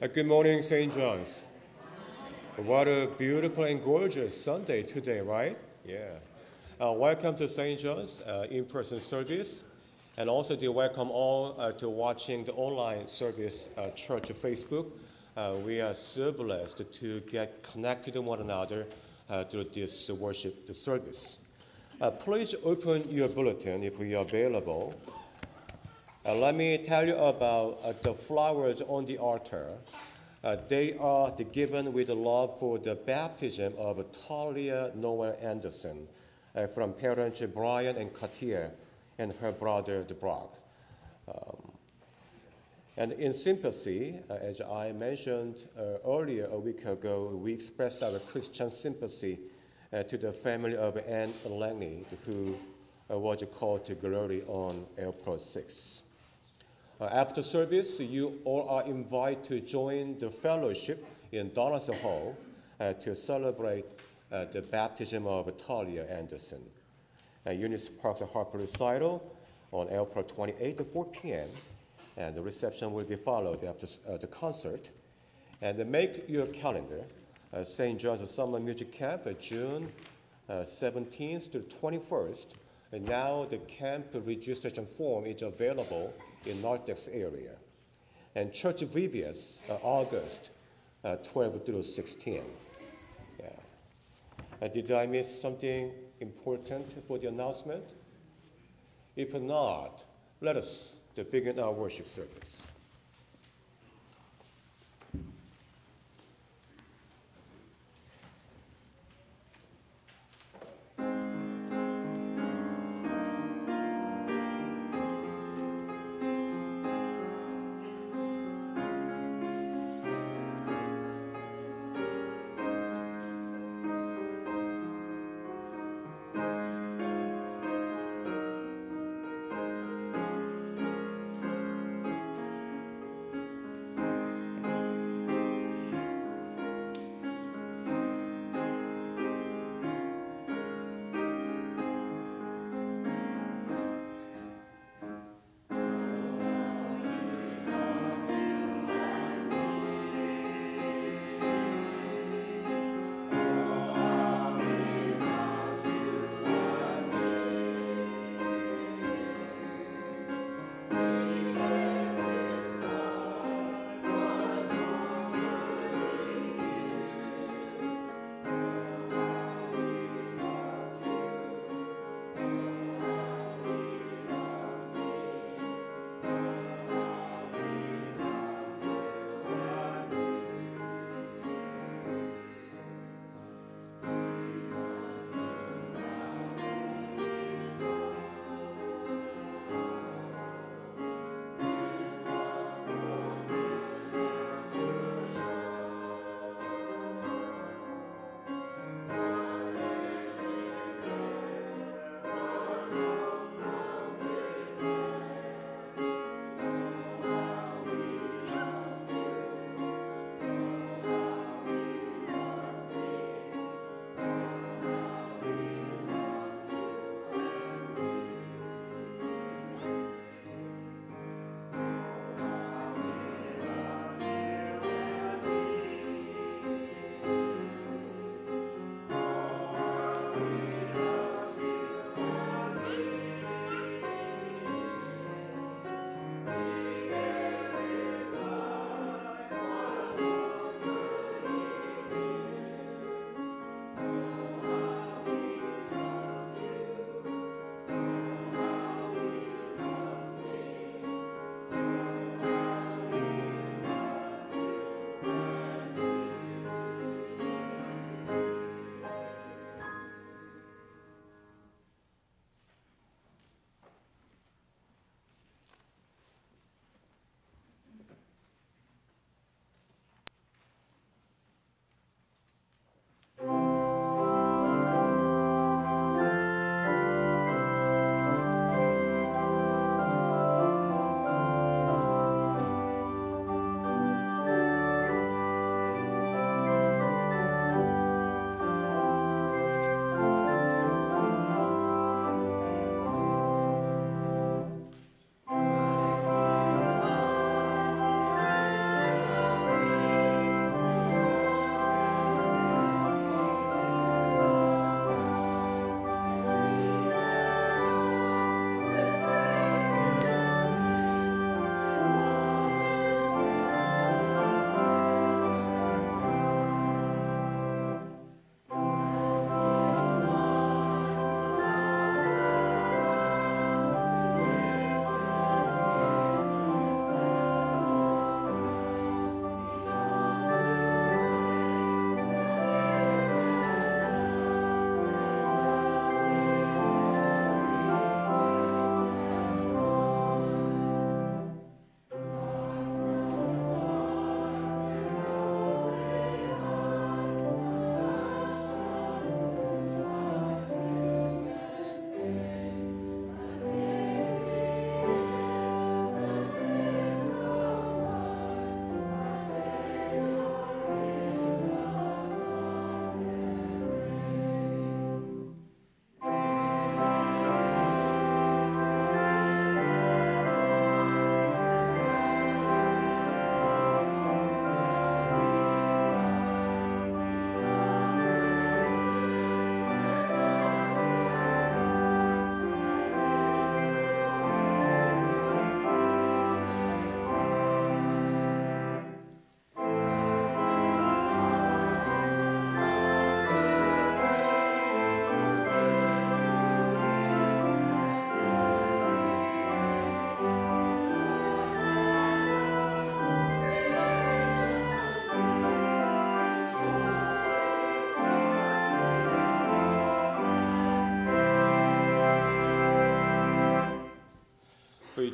Good morning, St. John's. What a beautiful and gorgeous Sunday today, right? Yeah. Uh, welcome to St. John's uh, in-person service, and also to welcome all uh, to watching the online service uh, church Facebook. Uh, we are so blessed to get connected to one another uh, through this worship service. Please open your bulletin if you are available. Uh, let me tell you about uh, the flowers on the altar. Uh, they are the given with love for the baptism of Talia Noel Anderson uh, from parents Brian and Katia and her brother, the Brock. Um, and in sympathy, uh, as I mentioned uh, earlier a week ago, we express our Christian sympathy to the family of Anne Langley, who was called to glory on April 6. Uh, after service, you all are invited to join the fellowship in Donaldson Hall uh, to celebrate uh, the baptism of Talia Anderson. Uh, Eunice Park's harp recital on April 28 at 4 p.m. And the reception will be followed after the concert. And make your calendar. Uh, St. John's Summer Music Camp, uh, June uh, 17th to 21st. And now the camp registration form is available in Narthex area. And Church VBS, uh, August uh, 12 through 16. Yeah. Uh, did I miss something important for the announcement? If not, let us begin our worship service.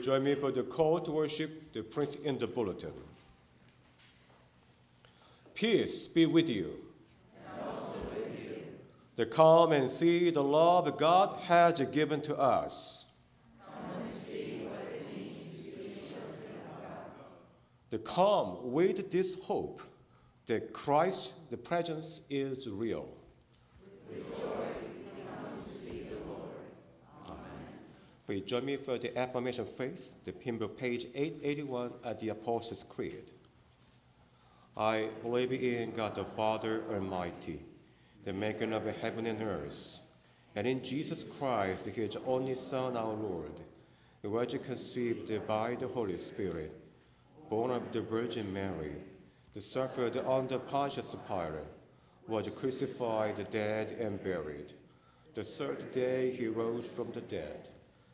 Join me for the call to worship, the print in the bulletin. Peace be with you. With you. The come and see the love God has given to us. The come with this hope that Christ, the presence is real. Please join me for the affirmation phrase, the hymn page 881 at the Apostles' Creed. I believe in God the Father Almighty, the maker of heaven and earth, and in Jesus Christ, his only Son, our Lord, who was conceived by the Holy Spirit, born of the Virgin Mary, who suffered under Pontius Pilate, was crucified, dead, and buried. The third day he rose from the dead.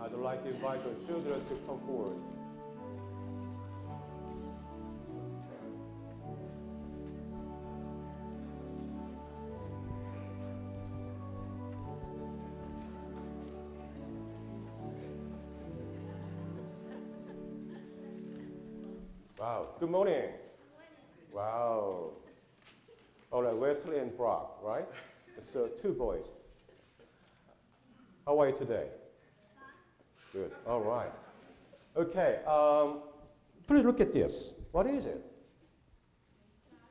I'd like to invite the children to come forward. Wow, good morning. Wow. All right, Wesley and Brock, right? So uh, two boys. How are you today? Good. All right. Okay. Um, please look at this. What is it?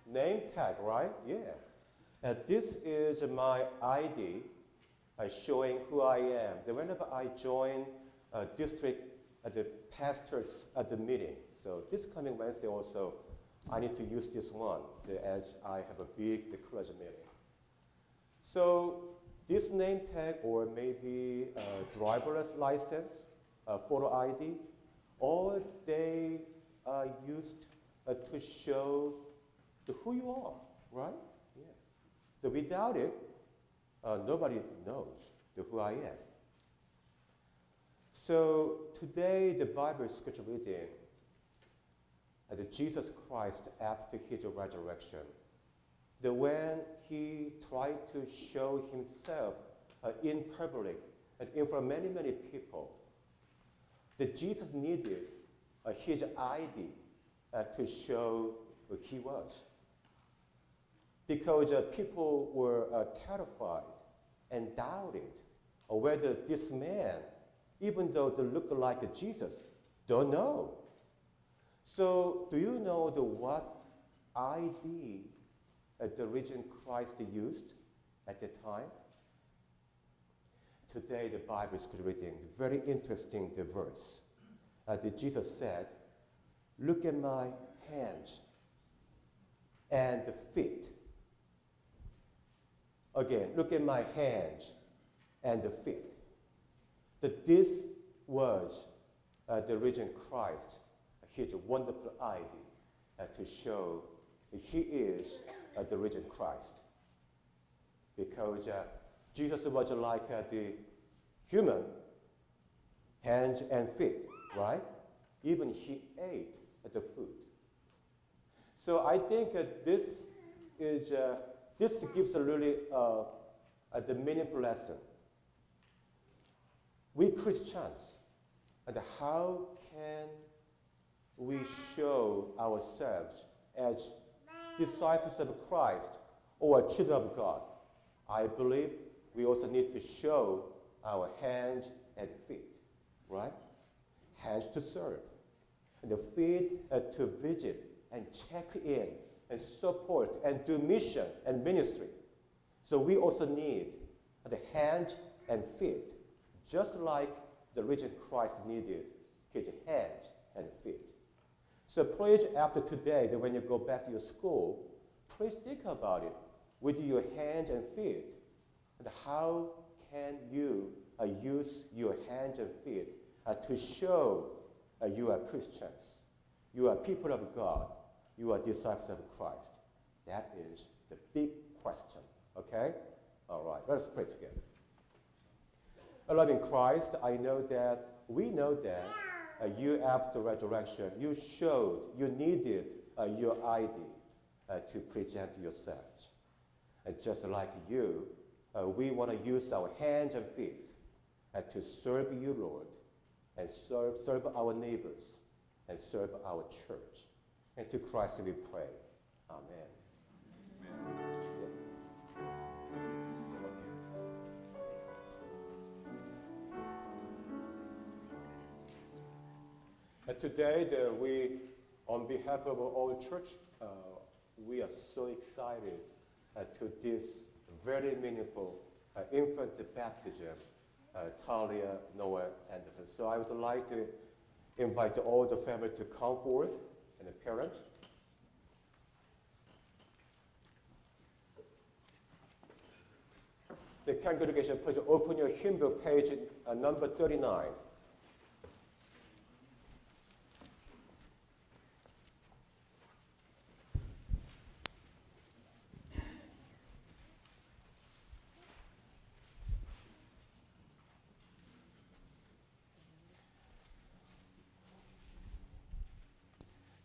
Name tag, right? Yeah. And this is my ID uh, showing who I am. Then whenever I join a district at the pastors at the meeting, so this coming Wednesday also, I need to use this one as I have a big college meeting. So this name tag or maybe a driver's license, a photo ID, all they are used uh, to show who you are, right? Yeah. So without it, uh, nobody knows who I am. So today the Bible scripture reading uh, the Jesus Christ after his resurrection that when he tried to show himself uh, in public and in front of many, many people, that Jesus needed uh, his ID uh, to show who he was. Because uh, people were uh, terrified and doubted whether this man, even though they looked like Jesus, don't know. So, do you know the what ID the religion Christ used at the time. Today, the Bible is reading very interesting the verse. Uh, that Jesus said, "Look at my hands and the feet." Again, look at my hands and the feet. That this was uh, the risen Christ, his wonderful idea uh, to show he is the risen Christ. Because uh, Jesus was like uh, the human hands and feet, right? Even he ate at the food. So I think uh, this is uh, this gives a really uh, the meaningful lesson. We Christians, and how can we show ourselves as disciples of Christ or children of God, I believe we also need to show our hands and feet, right? Hands to serve, and the feet uh, to visit and check in and support and do mission and ministry. So we also need the hands and feet, just like the risen Christ needed his hands and feet. So please, after today, that when you go back to your school, please think about it with your hands and feet. And how can you uh, use your hands and feet uh, to show uh, you are Christians, you are people of God, you are disciples of Christ? That is the big question. Okay? All right, let's pray together. Loving Christ, I know that we know that uh, you after resurrection, you showed you needed uh, your ID uh, to present yourselves. And just like you, uh, we want to use our hands and feet uh, to serve you, Lord, and serve, serve our neighbors, and serve our church. And to Christ we pray. Amen. And today, the, we, on behalf of our church, uh, we are so excited uh, to this very meaningful uh, infant baptism, uh, Talia Noel Anderson. So I would like to invite all the family to come forward and the parents. The congregation, please open your hymn book, page uh, number 39.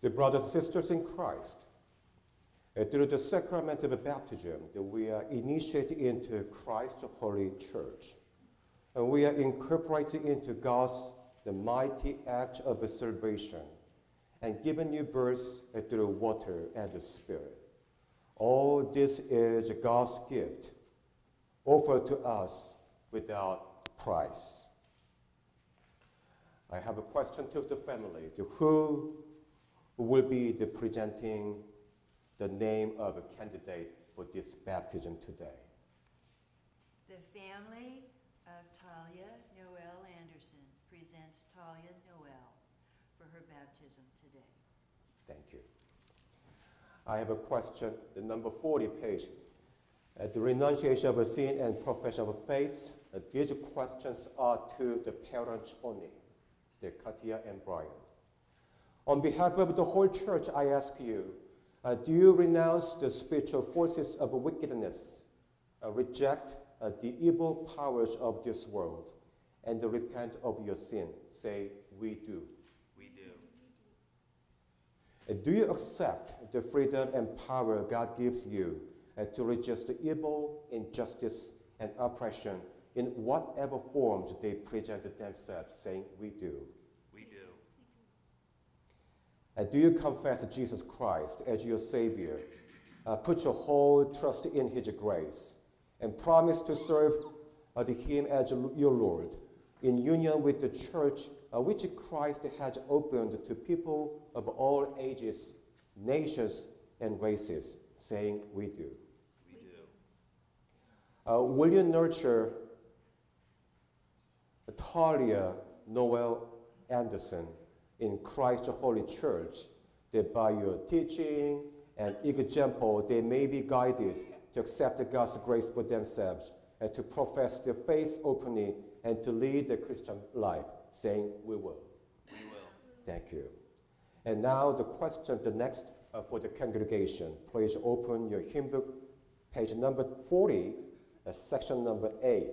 The brothers and sisters in Christ, uh, through the sacrament of baptism, we are initiated into Christ's holy church. And we are incorporated into God's the mighty act of salvation and given new birth uh, through water and the Spirit. All this is God's gift offered to us without price. I have a question to the family. To who will be the presenting the name of a candidate for this baptism today? The family of Talia Noel Anderson presents Talia Noel for her baptism today. Thank you. I have a question, the number 40 page. Uh, the renunciation of a sin and profession of faith, uh, these questions are to the parents only, the Katia and Brian. On behalf of the whole church, I ask you, uh, do you renounce the spiritual forces of wickedness, uh, reject uh, the evil powers of this world, and repent of your sin? Say, we do. We do. Uh, Do you accept the freedom and power God gives you uh, to resist evil, injustice, and oppression in whatever forms they present themselves, saying, We do. Uh, do you confess Jesus Christ as your Savior? Uh, put your whole trust in His grace and promise to serve uh, the Him as your Lord in union with the church uh, which Christ has opened to people of all ages, nations, and races, saying, We do. We do. Uh, will you nurture Talia Noel Anderson in Christ's Holy Church that by your teaching and example they may be guided to accept God's grace for themselves and to profess their faith openly and to lead the Christian life, saying, We will. We will. Thank you. And now the question, the next uh, for the congregation. Please open your hymn book, page number 40, uh, section number 8.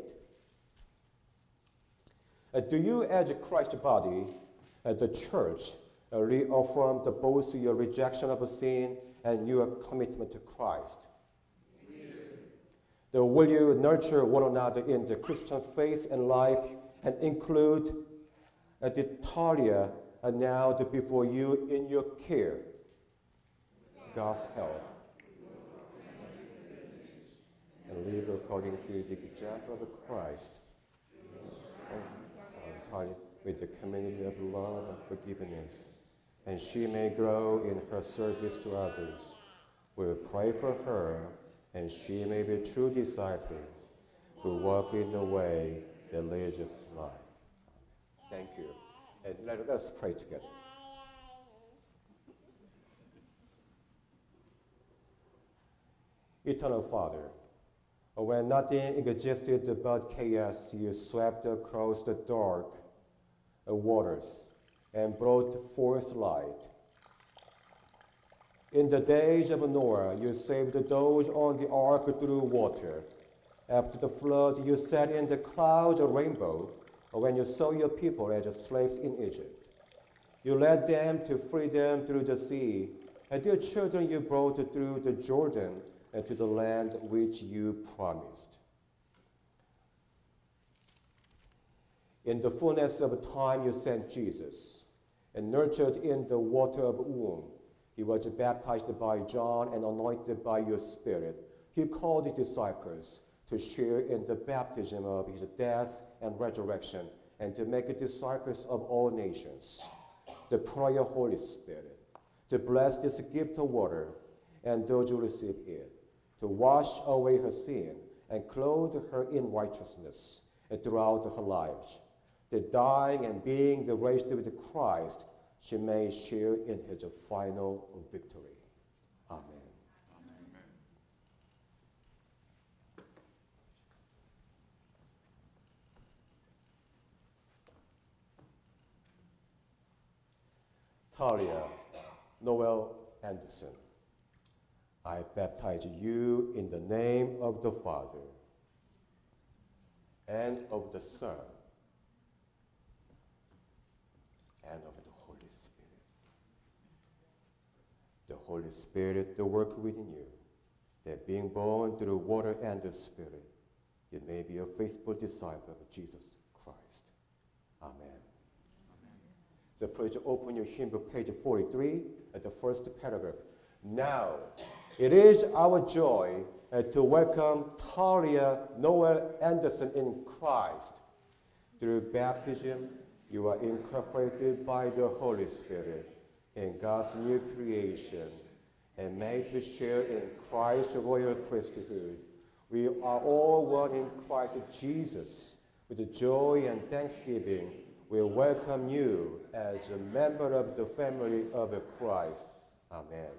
Uh, do you, as Christ's body, the church, uh, reaffirm the both your rejection of sin and your commitment to Christ? Will you nurture one another in the Christian faith and life and include uh, the Talia uh, now to before you in your care? God's help. And live according to the example of Christ. With the community of love and forgiveness, and she may grow in her service to others. We will pray for her, and she may be true disciple who walk in the way that leads us to life. Thank you. And let us pray together. Eternal Father, when nothing existed but chaos, you swept across the dark waters and brought forth light. In the days of Noah, you saved those on the ark through water. After the flood, you set in the clouds a rainbow when you saw your people as slaves in Egypt. You led them to freedom through the sea, and their children you brought through the Jordan and to the land which you promised. In the fullness of time, you sent Jesus, and nurtured in the water of womb. He was baptized by John and anointed by your Spirit. He called his disciples to share in the baptism of his death and resurrection, and to make disciples of all nations. The prayer, Holy Spirit, to bless this gift of water and those who receive it, to wash away her sin and clothe her in righteousness throughout her lives. The dying and being raised with Christ, she may share in his final victory. Amen. Talia Noel Anderson, I baptize you in the name of the Father and of the Son and of the Holy Spirit. The Holy Spirit, the work within you, that being born through water and the Spirit, you may be a faithful disciple of Jesus Christ. Amen. So please open your hymn book, page 43, at the first paragraph. Now, it is our joy uh, to welcome Talia Noel Anderson in Christ. Through baptism, you are incorporated by the Holy Spirit in God's new creation and made to share in Christ's royal priesthood. We are all one in Christ Jesus. With joy and thanksgiving, we welcome you as a member of the family of Christ. Amen.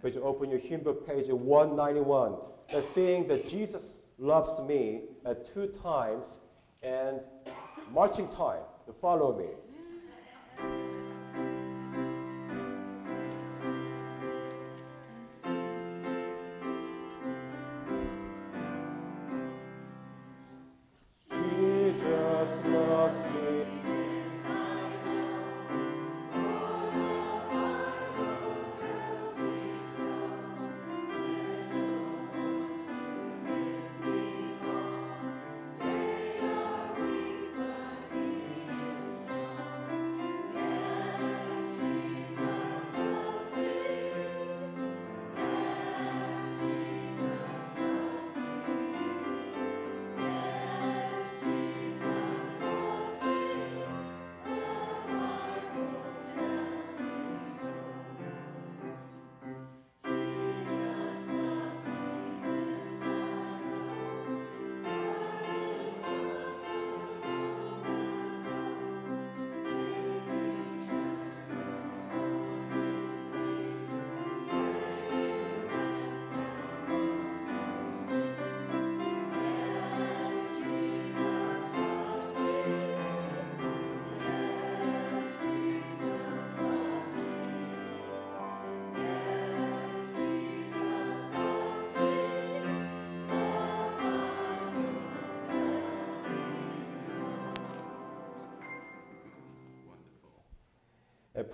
Please open your hymn book, page 191. Let's that Jesus loves me at two times and marching time to follow me.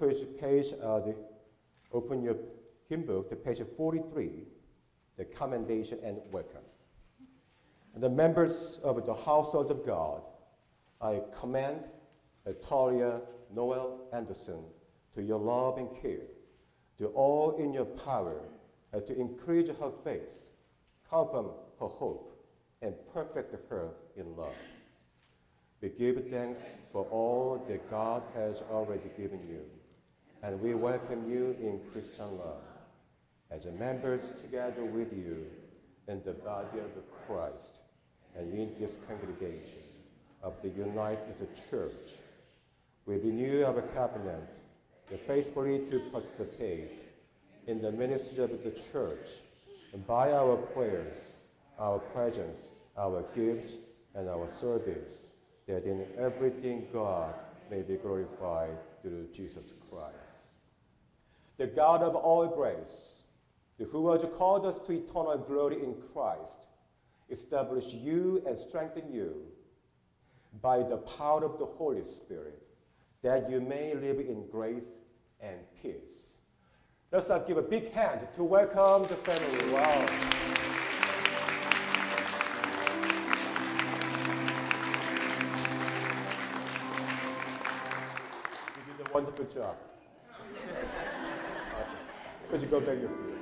Page, page uh, the, open your hymn book to page 43, the commendation and welcome. And the members of the household of God, I commend uh, Talia Noel Anderson to your love and care. Do all in your power uh, to increase her faith, confirm her hope, and perfect her in love. We give thanks for all that God has already given you, and we welcome you in Christian love as members together with you in the body of Christ and in this congregation of the United Church. We renew our covenant faithfully to participate in the ministry of the church and by our prayers, our presence, our gift, and our service, that in everything God may be glorified through Jesus Christ. The God of all grace, who has called us to eternal glory in Christ, establish you and strengthen you by the power of the Holy Spirit, that you may live in grace and peace. Let's give a big hand to welcome the family. Wow. You did a wonderful job. Could you go back your feet?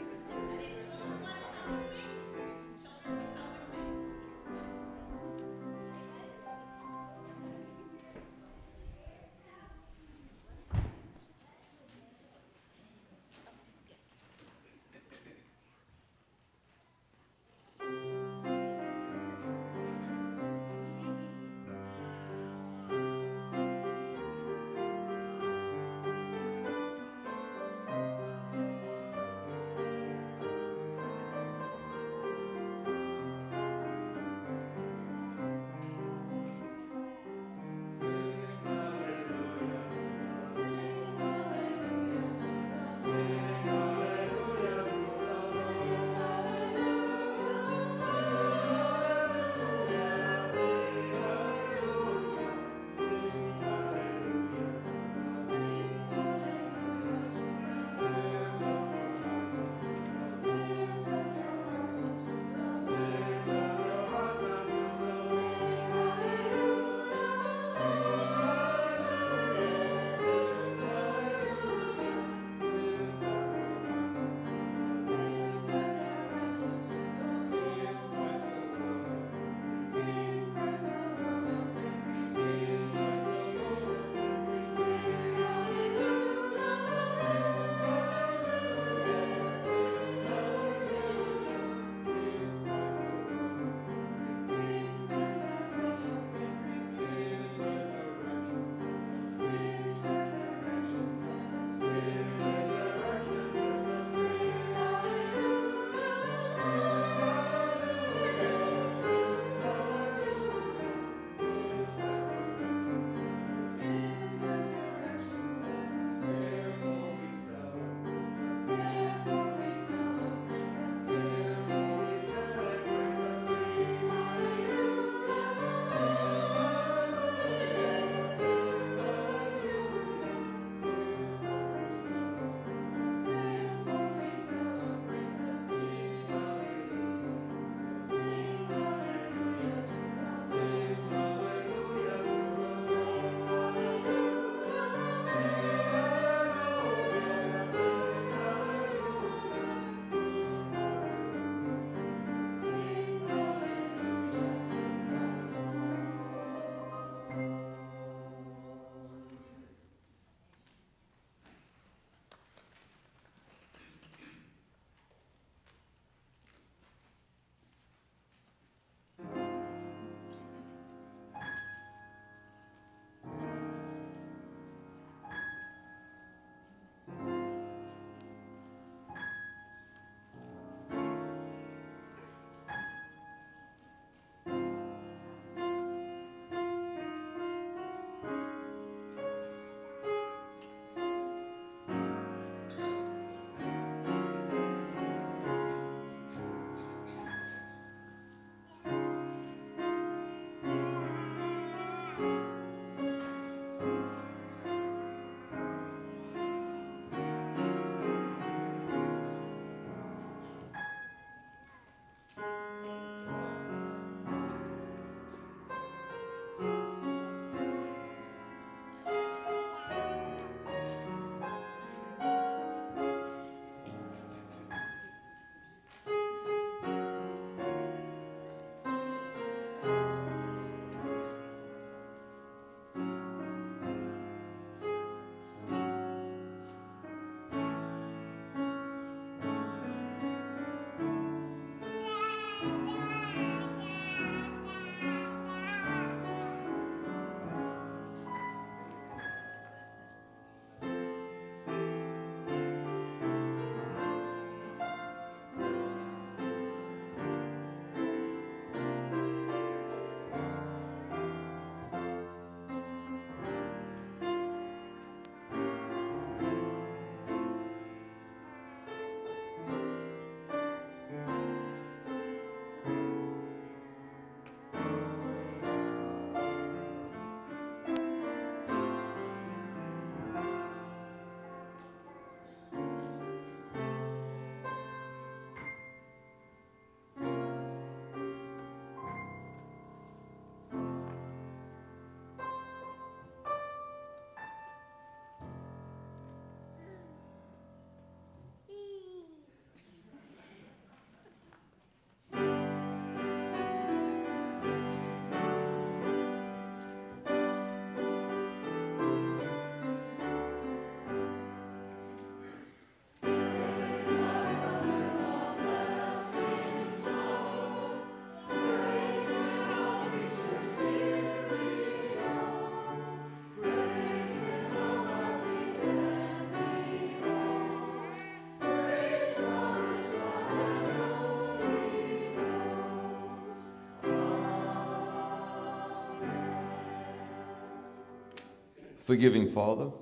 Forgiving Father,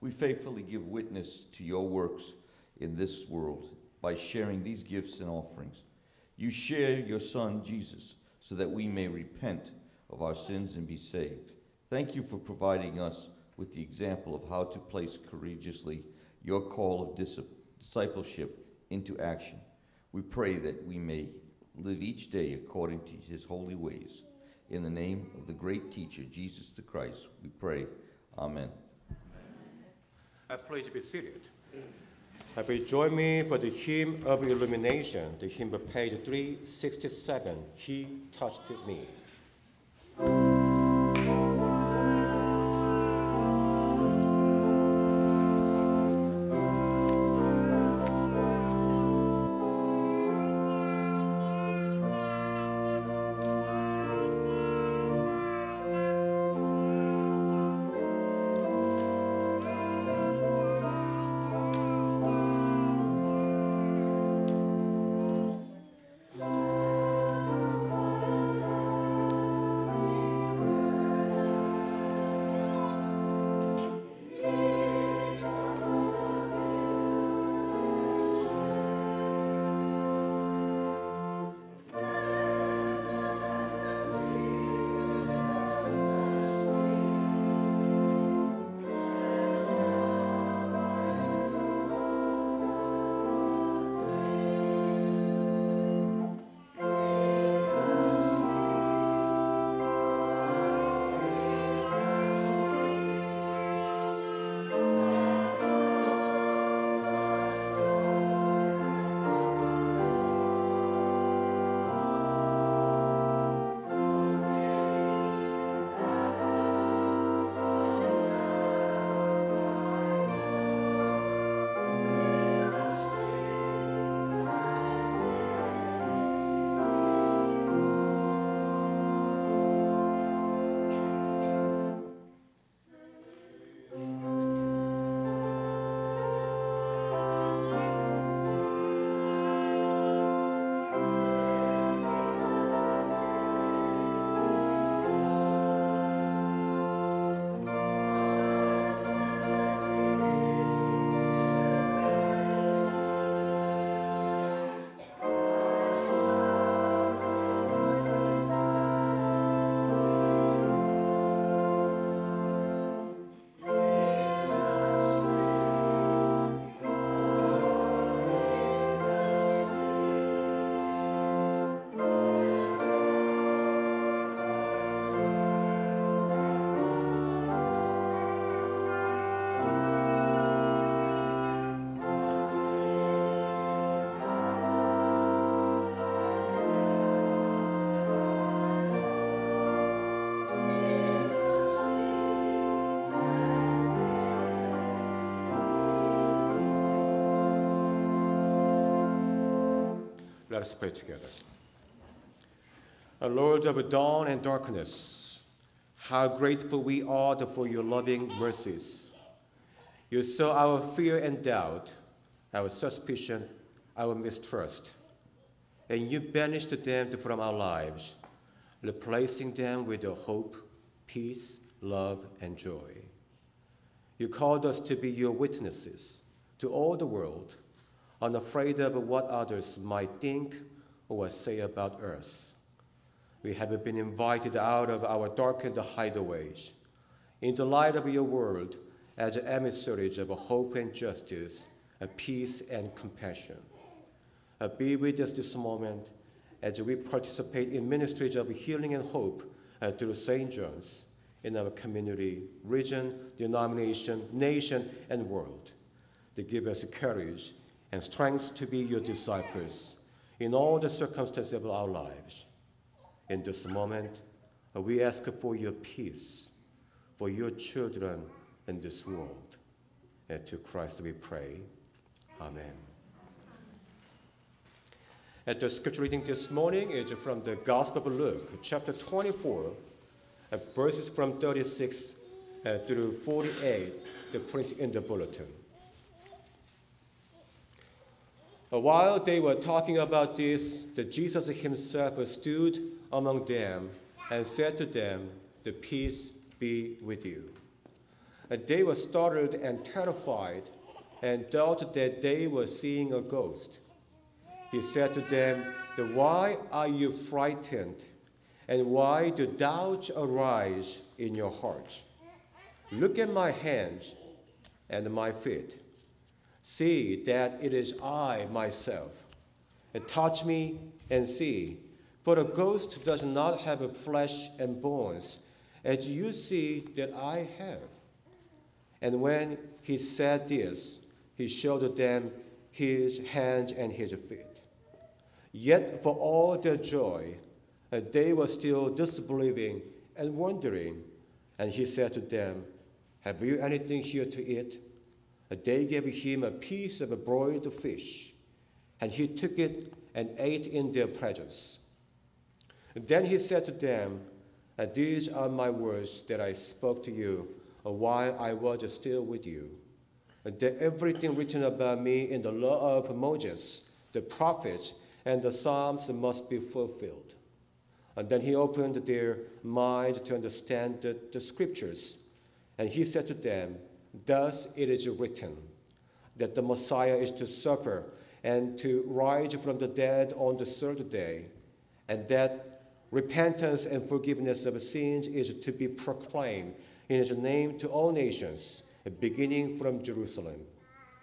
we faithfully give witness to your works in this world by sharing these gifts and offerings. You share your Son, Jesus, so that we may repent of our sins and be saved. Thank you for providing us with the example of how to place courageously your call of dis- discipleship into action. We pray that we may live each day according to his holy ways. In the name of the great teacher, Jesus the Christ, we pray. Amen. I pray to be seated. I will join me for the hymn of illumination, the hymn of page 367, He Touched Me. Let us pray together. O Lord of dawn and darkness, how grateful we are for your loving mercies. You saw our fear and doubt, our suspicion, our mistrust, and you banished them from our lives, replacing them with your hope, peace, love, and joy. You called us to be your witnesses to all the world unafraid of what others might think or say about us. We have been invited out of our darkened hideaways in the light of your world as emissaries of hope and justice, of peace and compassion. Uh, be with us this moment as we participate in ministries of healing and hope uh, through St. John's in our community, region, denomination, nation, and world. To give us courage and strength to be your disciples in all the circumstances of our lives. In this moment, we ask for your peace for your children in this world. And to Christ we pray. Amen. And the scripture reading this morning is from the Gospel of Luke, chapter 24, verses from 36 uh, through 48, the print in the bulletin. While they were talking about this, the Jesus himself stood among them and said to them, The peace be with you. And they were startled and terrified and thought that they were seeing a ghost. He said to them, Why are you frightened? And why do doubts arise in your hearts? Look at my hands and my feet. See that it is I myself. touch me and see. For the ghost does not have flesh and bones, as you see that I have. And when he said this, he showed them his hands and his feet. Yet for all their joy, they were still disbelieving and wondering. And he said to them, Have you anything here to eat? And they gave him a piece of a broiled fish, and he took it and ate in their presence. And then he said to them, These are my words that I spoke to you while I was still with you And that everything written about me in the law of Moses, the prophets, and the Psalms must be fulfilled. And then he opened their mind to understand the, the scriptures. And he said to them, Thus it is written that the Messiah is to suffer and to rise from the dead on the third day, and that repentance and forgiveness of sins is to be proclaimed in his name to all nations beginning from Jerusalem.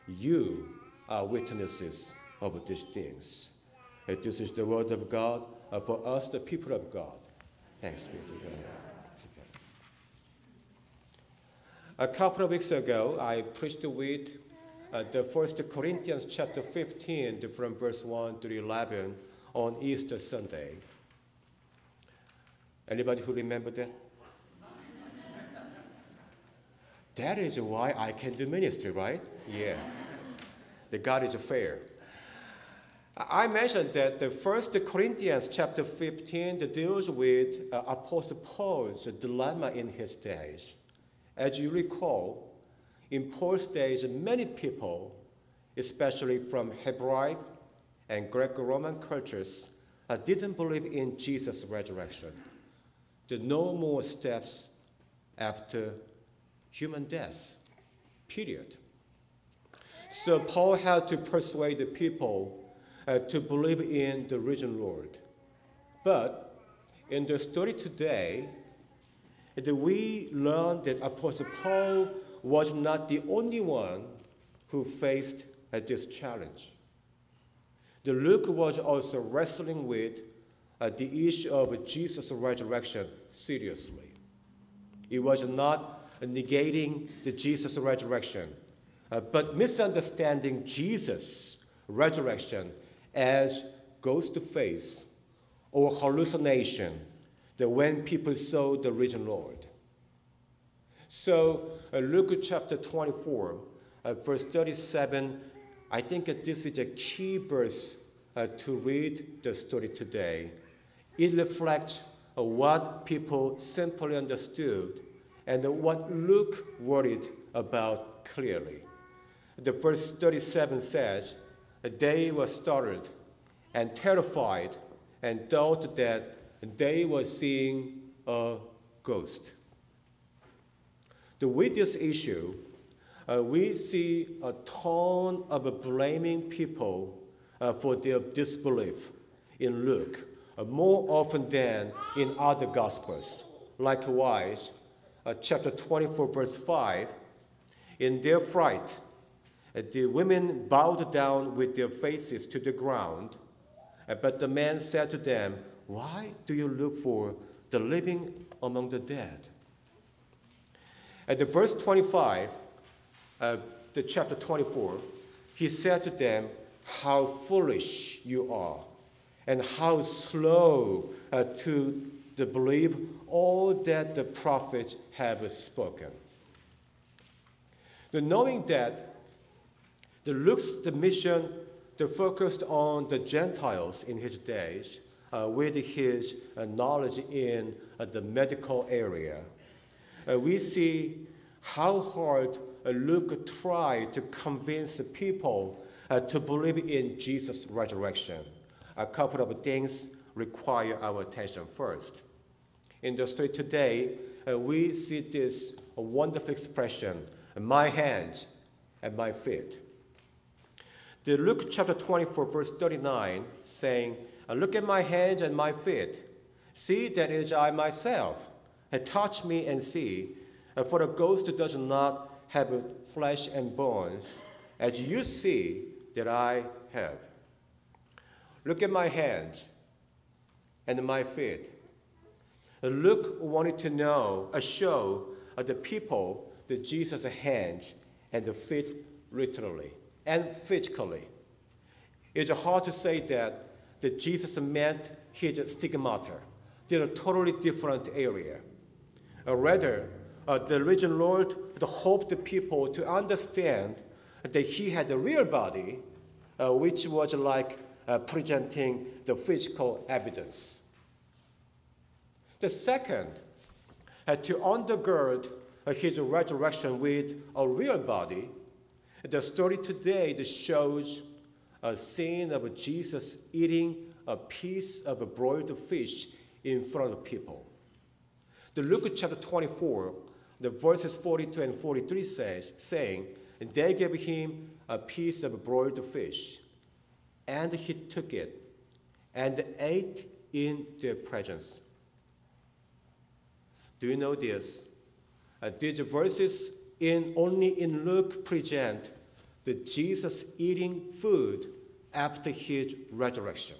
You are witnesses of these things. This is the word of God for us, the people of God. Thanks be to God. A couple of weeks ago, I preached with uh, the First Corinthians chapter 15 from verse 1 to 11 on Easter Sunday. Anybody who remember that? That is why I can do ministry, right? Yeah. the God is fair. I mentioned that the First Corinthians chapter 15 deals with uh, Apostle Paul's dilemma in his days. As you recall, in Paul's days, many people, especially from Hebraic and Greco-Roman cultures, uh, didn't believe in Jesus' resurrection. There are no more steps after human death, period. So Paul had to persuade the people uh, to believe in the risen Lord. But in the story today, we learn that Apostle Paul was not the only one who faced uh, this challenge. The Luke was also wrestling with uh, the issue of Jesus' resurrection seriously. It was not negating the Jesus resurrection, uh, but misunderstanding Jesus resurrection as ghost face or hallucination that when people saw the risen Lord. So uh, Luke chapter 24, uh, verse 37, I think this is a key verse uh, to read the story today. It reflects uh, what people simply understood and what Luke worried about clearly. The verse 37 says, They were startled and terrified and thought that they were seeing a ghost. The, this issue, uh, we see a tone of blaming people uh, for their disbelief in Luke uh, more often than in other Gospels. Likewise, uh, chapter 24, verse 5, in their fright, uh, the women bowed down with their faces to the ground. Uh, but the man said to them, Why do you look for the living among the dead? At the verse 25, uh, the chapter 24, he said to them, How foolish you are, and how slow uh, to to believe all that the prophets have spoken. The knowing that the Luke's the mission to focused on the Gentiles in his days with his uh, knowledge in uh, the medical area. Uh, we see how hard uh, Luke tried to convince the people uh, to believe in Jesus' resurrection. A couple of things require our attention first. In the story today, uh, we see this wonderful expression, my hands and my feet. The Luke chapter 24, verse 39, saying, Look at my hands and my feet. See that it is I myself. And touch me and see. For the ghost does not have flesh and bones, as you see that I have. Look at my hands and my feet. Luke wanted to know, a show of the people that Jesus' hands and the feet literally and physically. It's hard to say that, that Jesus meant his stigmata. They're a totally different area. Uh, rather, uh, the risen Lord hoped the people to understand that he had a real body, uh, which was like uh, presenting the physical evidence. The second, had to undergird uh, his resurrection with a real body. The story today shows a scene of Jesus eating a piece of broiled fish in front of people. The Luke chapter 24, the verses 42 and 43 says, saying, they gave him a piece of broiled fish, and he took it and ate in their presence. Do you know this? Uh, these verses in only in Luke present the Jesus eating food after his resurrection.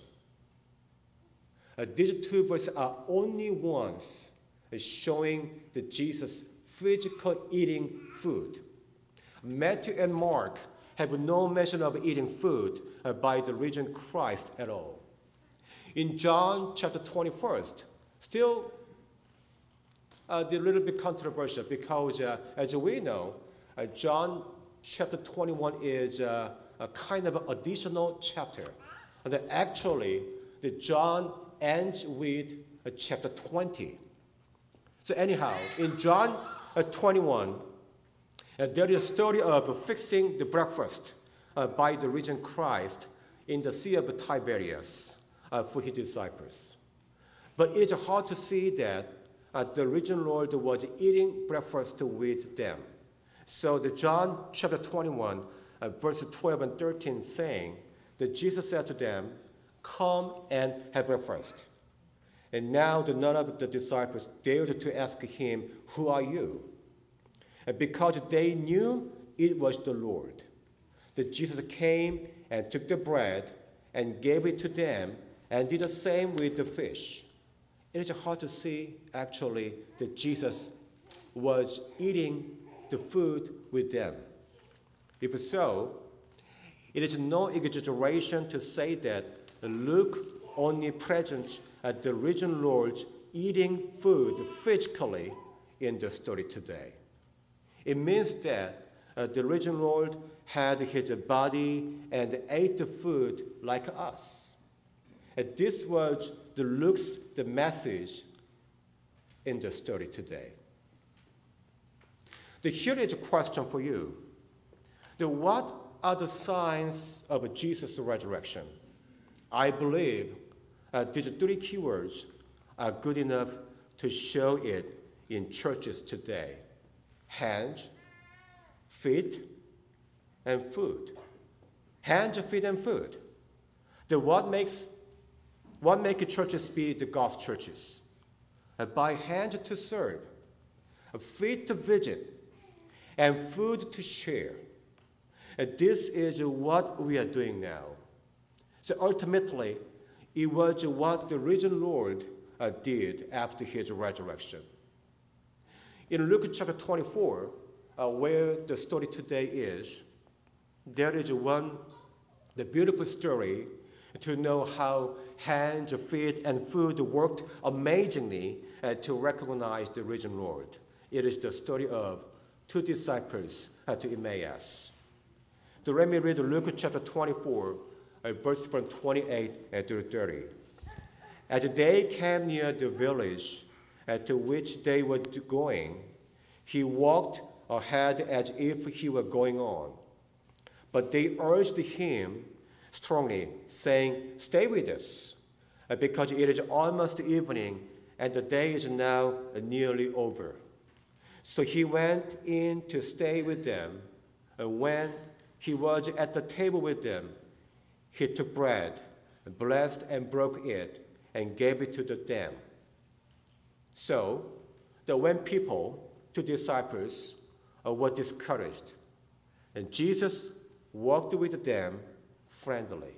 Uh, these two verses are only ones showing the Jesus physical eating food. Matthew and Mark have no mention of eating food uh, by the risen Christ at all. In John chapter 21, still uh, a little bit controversial because, uh, as we know, uh, John chapter 21 is uh, a kind of additional chapter. And actually, the John ends with uh, chapter 20. So anyhow, in John uh, 21, there is a story of fixing the breakfast by the risen Christ in the Sea of Tiberias for his disciples. But it's hard to see that uh, the risen Lord was eating breakfast with them. So the John chapter 21, uh, verse 12 and 13 saying that Jesus said to them, Come and have breakfast. And now the none of the disciples dared to ask him, Who are you? And because they knew it was the Lord, that Jesus came and took the bread and gave it to them and did the same with the fish. It is hard to see actually that Jesus was eating the food with them. If so, it is no exaggeration to say that the Luke only presents at the risen Lord eating food physically in the story today. It means that uh, the risen Lord had his body and ate the food like us. And this was the Luke's the message in the story today. The a question for you. The what are the signs of Jesus' resurrection? I believe uh, these three keywords are good enough to show it in churches today. Hands, feet, and food. Hands, feet, and food. The what makes what make churches be the God's churches? Uh, by hand to serve, feet to visit, and food to share. And this is what we are doing now. So ultimately, it was what the risen Lord uh, did after his resurrection. In Luke chapter 24, uh, where the story today is, there is one, the beautiful story to know how hands, feet, and food worked amazingly uh, to recognize the risen Lord. It is the story of two disciples to Emmaus. So let me read Luke chapter 24, uh, verse from 28 uh, to 30. As they came near the village uh, to which they were going, he walked ahead as if he were going on. But they urged him strongly, saying, Stay with us, because it is almost evening and the day is now nearly over. So he went in to stay with them, and when he was at the table with them, he took bread, blessed and broke it, and gave it to them. So that when people, two disciples, were discouraged, and Jesus walked with them friendly,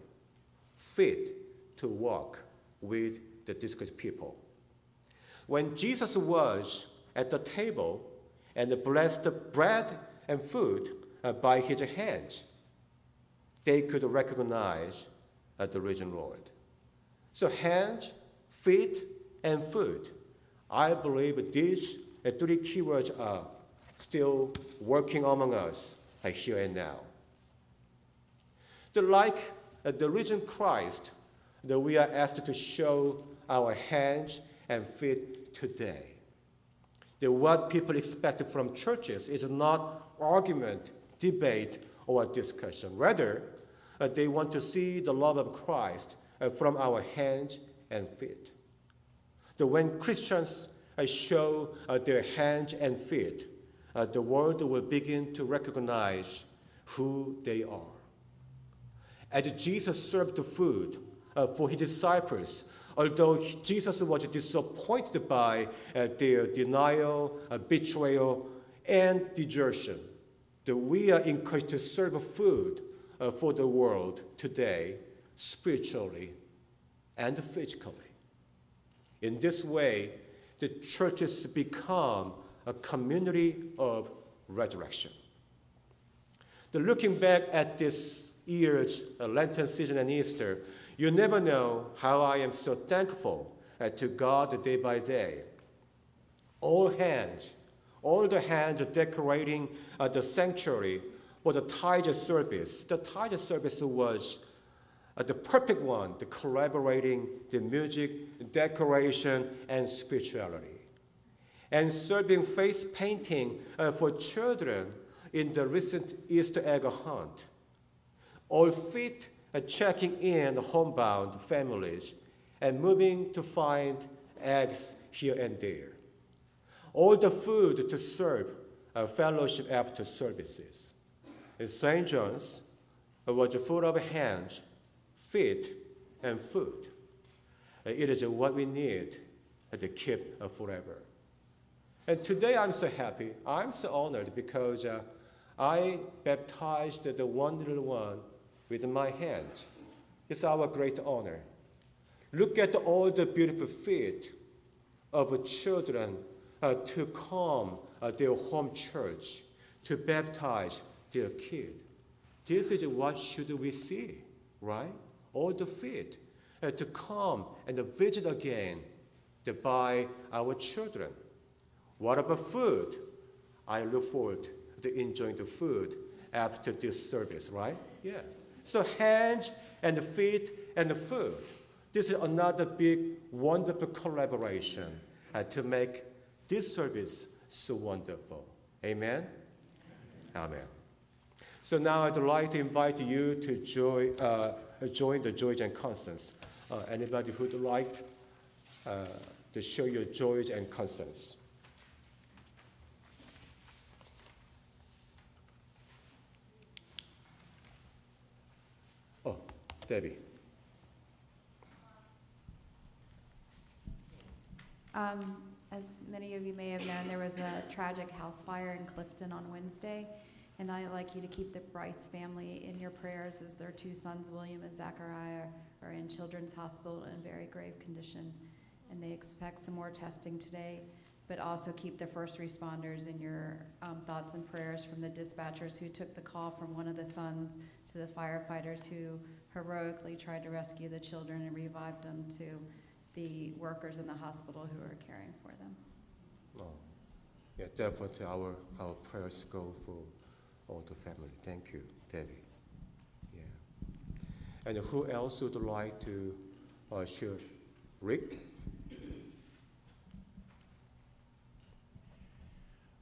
fit to walk with the discouraged people. When Jesus was at the table and blessed bread and food uh, by his hands, they could recognize uh, the risen Lord. So, hands, feet, and food. I believe these uh, three keywords are still working among us here and now. Like the risen Christ that we are asked to show our hands and feet today. That what people expect from churches is not argument, debate, or discussion. Rather, uh, they want to see the love of Christ uh, from our hands and feet. That when Christians uh, show uh, their hands and feet, uh, the world will begin to recognize who they are. As Jesus served the food uh, for his disciples, although Jesus was disappointed by uh, their denial, uh, betrayal, and desertion, that we are encouraged to serve food uh, for the world today, spiritually and physically. In this way, the churches become a community of resurrection. The looking back at this year's Lenten season and Easter, you never know how I am so thankful uh, to God day by day. All hands, all the hands decorating uh, the sanctuary for the tithe service. The tithe service was uh, the perfect one, the collaborating the music, decoration, and spirituality. And serving face painting uh, for children in the recent Easter egg hunt. All fit uh, checking in homebound families and moving to find eggs here and there. All the food to serve uh, fellowship after services. In St. John's was full of hands, feet, and food. It is what we need to keep forever. And today I'm so happy, I'm so honored because uh, I baptized the one little one with my hands. It's our great honor. Look at all the beautiful feet of children uh, to come uh, their home church to baptize their kid. This is what should we see, right? All the feet uh, to come and visit again to by our children. What about food? I look forward to enjoying the food after this service, right? Yeah. So hands and feet and the food. This is another big, wonderful collaboration uh, to make this service so wonderful. Amen? Amen. So now I'd like to invite you to joy, uh, join the joys and concerns. Uh, anybody who'd like uh, to show your joy and concerns? Oh, Debbie. Um, as many of you may have known, there was a tragic house fire in Clifton on Wednesday, and I'd like you to keep the Bryce family in your prayers as their two sons, William and Zachariah, are in Children's Hospital in very grave condition, and they expect some more testing today. But also keep the first responders in your um, thoughts and prayers from the dispatchers who took the call from one of the sons to the firefighters who heroically tried to rescue the children and revived them to the workers in the hospital who are caring for them. Oh, yeah, definitely our, our prayers go for all the family. Thank you, Debbie. Yeah. And who else would like to uh, share? Rick?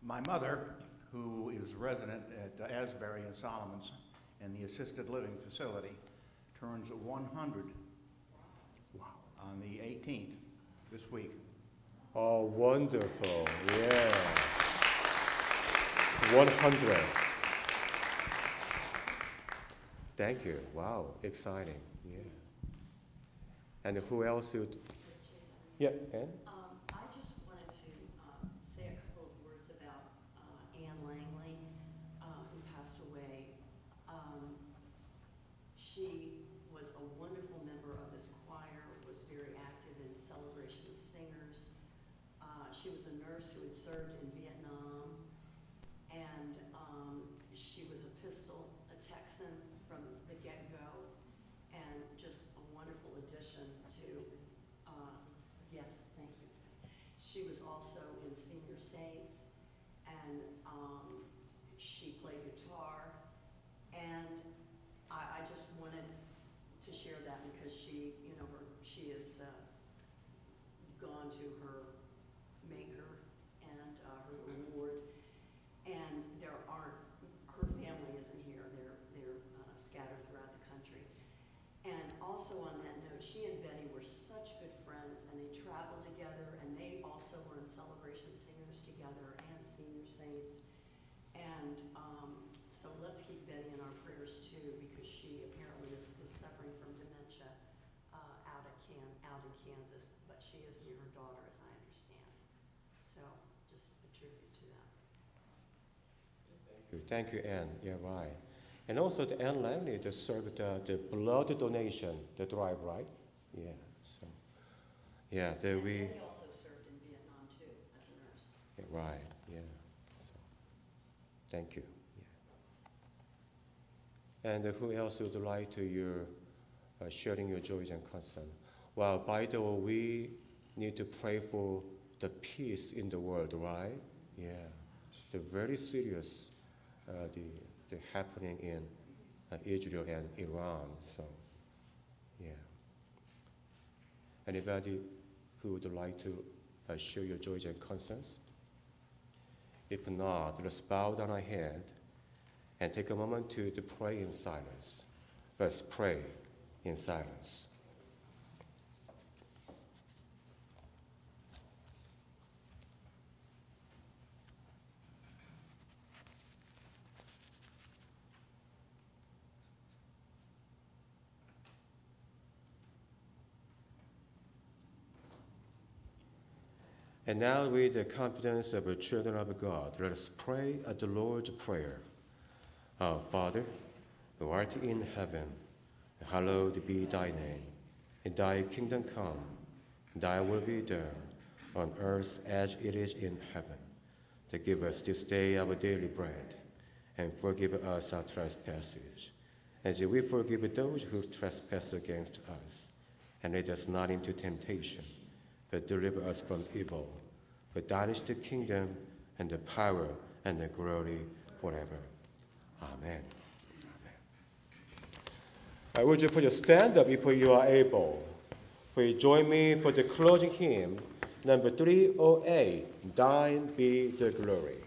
My mother, who is a resident at Asbury and Solomons in the assisted living facility, turns 100 Wow. on the 18th this week. Oh, wonderful. Yeah. 100. Thank you. Wow, exciting. Yeah. And who else would? Yeah, Anne? Um, I just wanted to, um, say a couple of words about, uh, Anne Langley, uh, who passed away. Um, she was a wonderful member of this choir, was very active in celebration singers. Uh, she was a nurse who had served in Vietnam, and, um, she was a pistol, a Texan from the get-go, and just a wonderful addition to, uh, Yes, thank you. She was also in Senior Saints, and um, she played guitar. And I, I just wanted to share that because she, you know, her, she has uh, gone to her maker and uh, her award. And there aren't, her family isn't here, they're, they're uh, scattered throughout the country. And also on that note, she and Betty were such good friends, and they traveled together, and they also were in Celebration Singers together and Senior Saints. And um, so let's keep Betty in our prayers too, because she apparently is, is suffering from dementia uh, out Can, out in Kansas, but she is near her daughter, as I understand. So just a tribute to them. Thank you, Thank you Anne. Yeah, right. And also the Anne Langley that served uh, the blood donation, the drive, right? Yeah. So, yeah, that And we. Betty also served in Vietnam too, as a nurse. Yeah, right. Thank you. And who else would like to your uh, sharing your joys and concern? Well, by the way, we need to pray for the peace in the world, right? Yeah. The very serious, uh, the the happening in uh, Israel and Iran. So, yeah. Anybody who would like to uh, share your joys and concerns? If not, let's bow down our head and take a moment to, to pray in silence. Let's pray in silence. And now, with the confidence of the children of God, let us pray at the Lord's Prayer. Our Father, who art in heaven, hallowed be thy name. And Thy kingdom come, thy will be done, on earth as it is in heaven. To give us this day our daily bread, and forgive us our trespasses, as we forgive those who trespass against us. And lead us not into temptation but deliver us from evil. For thine is the kingdom and the power and the glory forever. Amen. I would you put your stand up if you are able. Please join me for the closing hymn, number 308, Thine be the glory.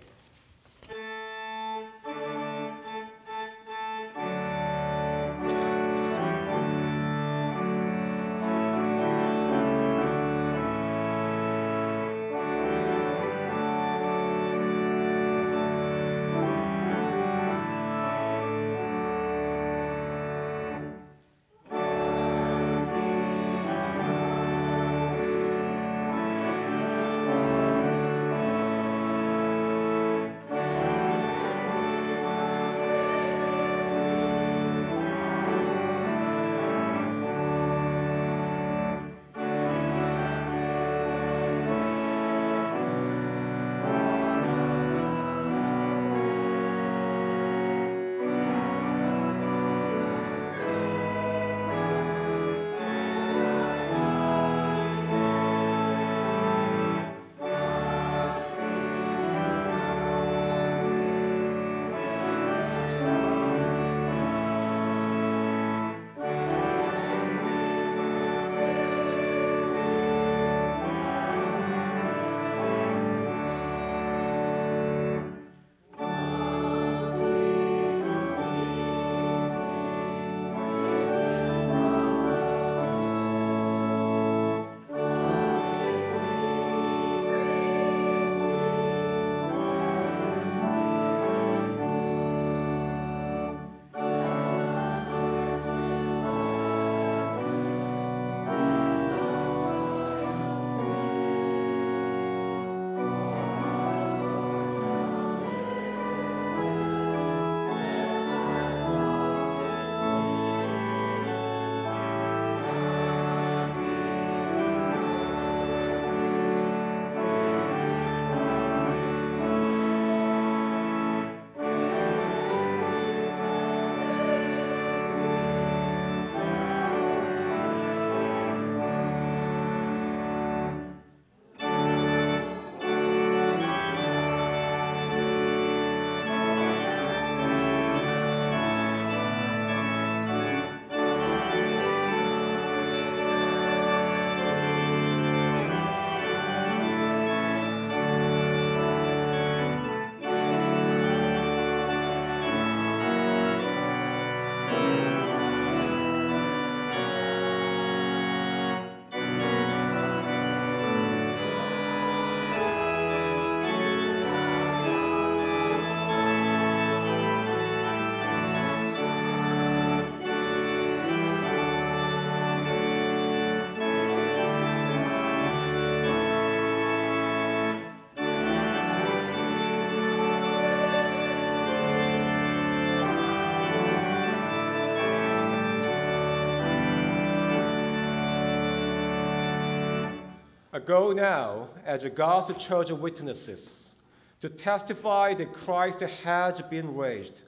Go now as God's church witnesses to testify that Christ has been raised,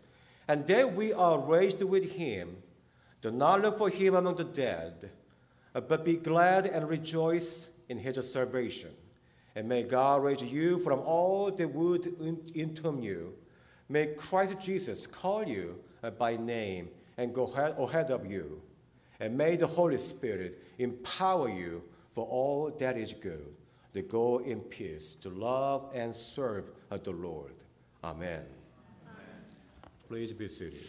and that we are raised with him. Do not look for him among the dead, but be glad and rejoice in his salvation. And may God raise you from all that would entomb you. May Christ Jesus call you by name and go ahead of you. And may the Holy Spirit empower you for all that is good, to go in peace, to love and serve uh, the Lord. Amen. Please be seated.